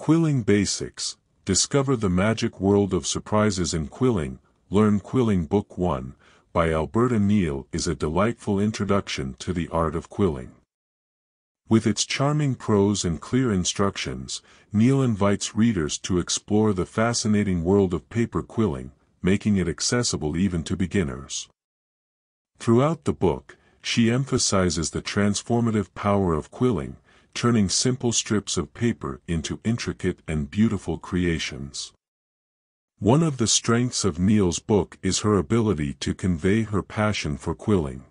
Quilling Basics Discover the Magic World of Surprises in Quilling, Learn Quilling Book 1, by Alberta Neal is a delightful introduction to the art of quilling. With its charming prose and clear instructions, Neal invites readers to explore the fascinating world of paper quilling, making it accessible even to beginners. Throughout the book, she emphasizes the transformative power of quilling, turning simple strips of paper into intricate and beautiful creations. One of the strengths of Neal's book is her ability to convey her passion for quilling.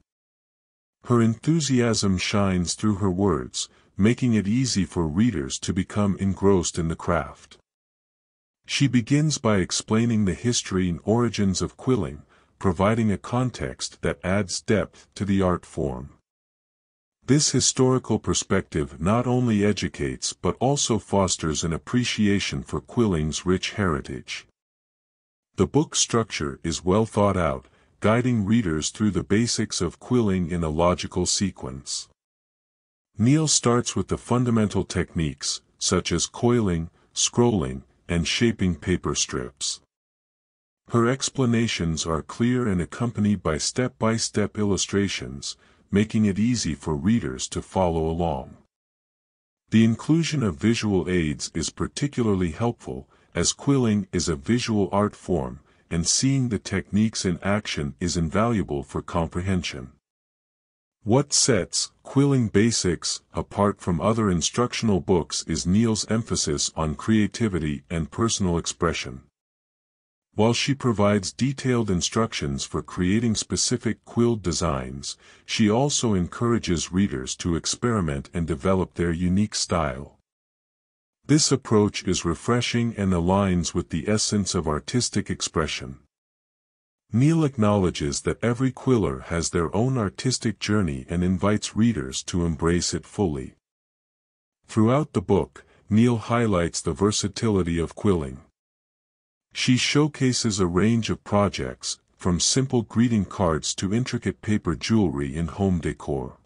Her enthusiasm shines through her words, making it easy for readers to become engrossed in the craft. She begins by explaining the history and origins of quilling, providing a context that adds depth to the art form. This historical perspective not only educates but also fosters an appreciation for quilling's rich heritage. The book structure is well thought out, guiding readers through the basics of quilling in a logical sequence. Neal starts with the fundamental techniques, such as coiling, scrolling, and shaping paper strips. Her explanations are clear and accompanied by step-by-step -step illustrations, making it easy for readers to follow along. The inclusion of visual aids is particularly helpful, as quilling is a visual art form, and seeing the techniques in action is invaluable for comprehension. What sets Quilling Basics apart from other instructional books is Neal's emphasis on creativity and personal expression. While she provides detailed instructions for creating specific quill designs, she also encourages readers to experiment and develop their unique style. This approach is refreshing and aligns with the essence of artistic expression. Neal acknowledges that every quiller has their own artistic journey and invites readers to embrace it fully. Throughout the book, Neal highlights the versatility of quilling. She showcases a range of projects, from simple greeting cards to intricate paper jewelry and home decor.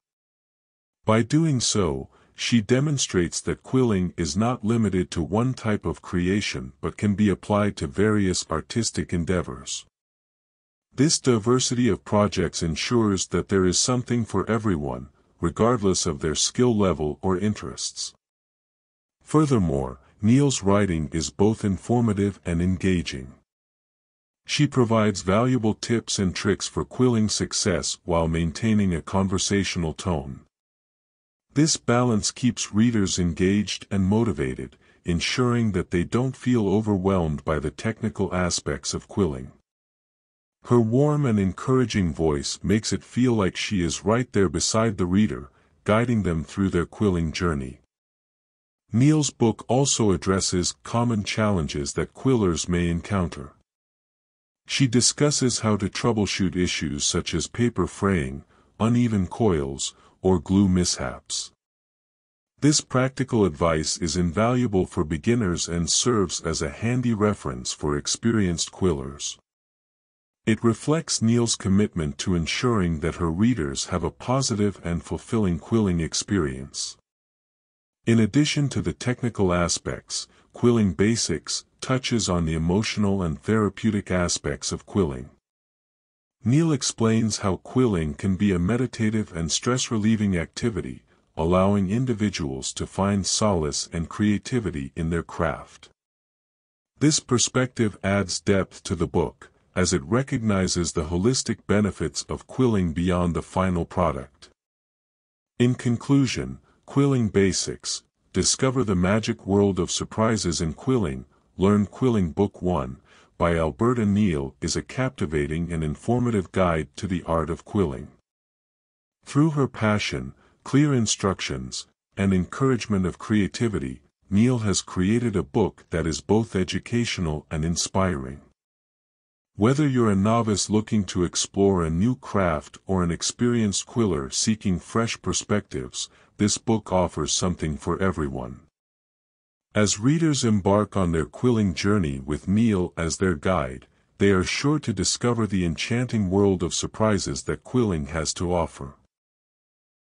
By doing so, she demonstrates that quilling is not limited to one type of creation but can be applied to various artistic endeavors. This diversity of projects ensures that there is something for everyone, regardless of their skill level or interests. Furthermore, Neal's writing is both informative and engaging. She provides valuable tips and tricks for quilling success while maintaining a conversational tone. This balance keeps readers engaged and motivated, ensuring that they don't feel overwhelmed by the technical aspects of quilling. Her warm and encouraging voice makes it feel like she is right there beside the reader, guiding them through their quilling journey. Neal's book also addresses common challenges that quillers may encounter. She discusses how to troubleshoot issues such as paper fraying, uneven coils, or glue mishaps. This practical advice is invaluable for beginners and serves as a handy reference for experienced quillers. It reflects Neal's commitment to ensuring that her readers have a positive and fulfilling quilling experience. In addition to the technical aspects, Quilling Basics touches on the emotional and therapeutic aspects of quilling. Neal explains how quilling can be a meditative and stress-relieving activity, allowing individuals to find solace and creativity in their craft. This perspective adds depth to the book, as it recognizes the holistic benefits of quilling beyond the final product. In conclusion, Quilling Basics, Discover the Magic World of Surprises in Quilling, Learn Quilling Book 1, by Alberta Neal is a captivating and informative guide to the art of quilling. Through her passion, clear instructions, and encouragement of creativity, Neal has created a book that is both educational and inspiring. Whether you're a novice looking to explore a new craft or an experienced quiller seeking fresh perspectives, this book offers something for everyone. As readers embark on their quilling journey with Neal as their guide, they are sure to discover the enchanting world of surprises that quilling has to offer.